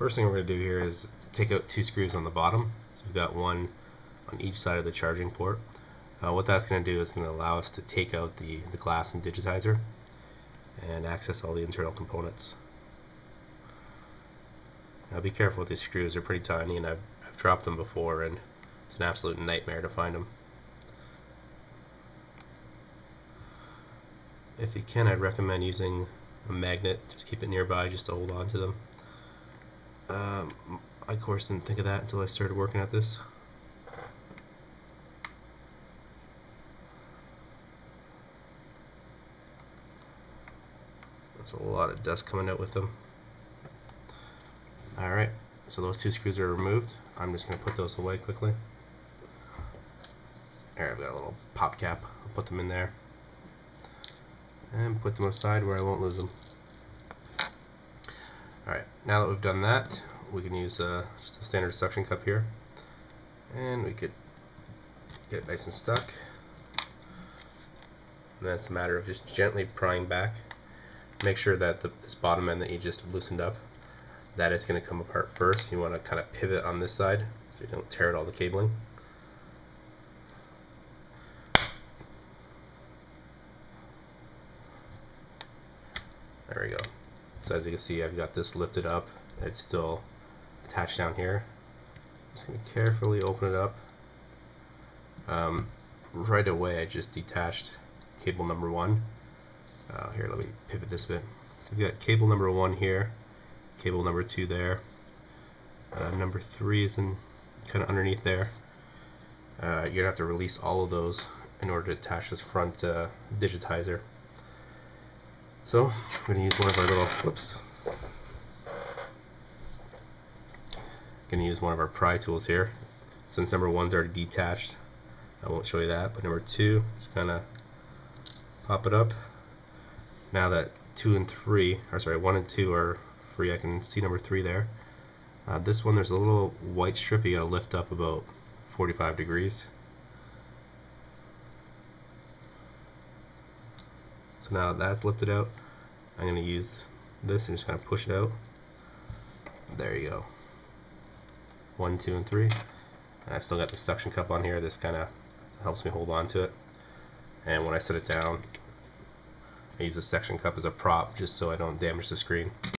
first thing we're going to do here is take out two screws on the bottom. So we've got one on each side of the charging port. Uh, what that's going to do is going to allow us to take out the, the glass and digitizer and access all the internal components. Now be careful with these screws, they're pretty tiny and I've, I've dropped them before and it's an absolute nightmare to find them. If you can, I'd recommend using a magnet, just keep it nearby just to hold on to them. Um, I of course didn't think of that until I started working at this. There's a lot of dust coming out with them. Alright, so those two screws are removed. I'm just going to put those away quickly. Here, I've got a little pop cap. I'll put them in there. And put them aside where I won't lose them. Now that we've done that, we can use uh, just a standard suction cup here. And we could get it nice and stuck. And then it's a matter of just gently prying back. Make sure that the, this bottom end that you just loosened up, that is going to come apart first. You want to kind of pivot on this side so you don't tear out all the cabling. There we go. So as you can see, I've got this lifted up. It's still attached down here. Just going to carefully open it up. Um, right away, I just detached cable number one. Uh, here, let me pivot this a bit. So we've got cable number one here, cable number two there. Uh, number three is in kind of underneath there. Uh, you're gonna have to release all of those in order to attach this front uh, digitizer. So I'm going to use one of our little, whoops, going to use one of our pry tools here. Since number one's already detached, I won't show you that, but number two, just kind of pop it up. Now that two and three, or sorry, one and two are free, I can see number three there. Uh, this one, there's a little white strip you got to lift up about 45 degrees. Now that's lifted out, I'm going to use this and just kind of push it out. There you go. One, two, and three. And I've still got the suction cup on here. This kind of helps me hold on to it. And when I set it down, I use the suction cup as a prop just so I don't damage the screen.